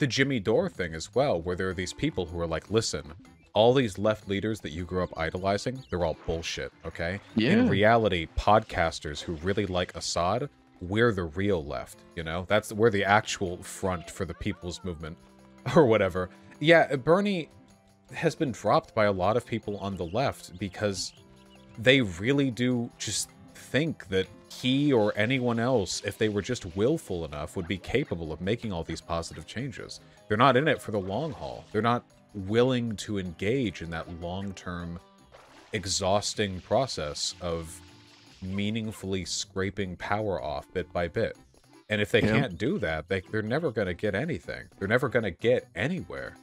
the Jimmy Dore thing as well, where there are these people who are like, listen, all these left leaders that you grew up idolizing, they're all bullshit, okay? Yeah. In reality, podcasters who really like Assad, we're the real left, you know? That's we're the actual front for the people's movement or whatever. Yeah, Bernie has been dropped by a lot of people on the left because they really do just think that he or anyone else, if they were just willful enough, would be capable of making all these positive changes. They're not in it for the long haul. They're not willing to engage in that long-term, exhausting process of meaningfully scraping power off bit by bit. And if they Yeah. can't do that, they, they're never going to get anything. They're never going to get anywhere.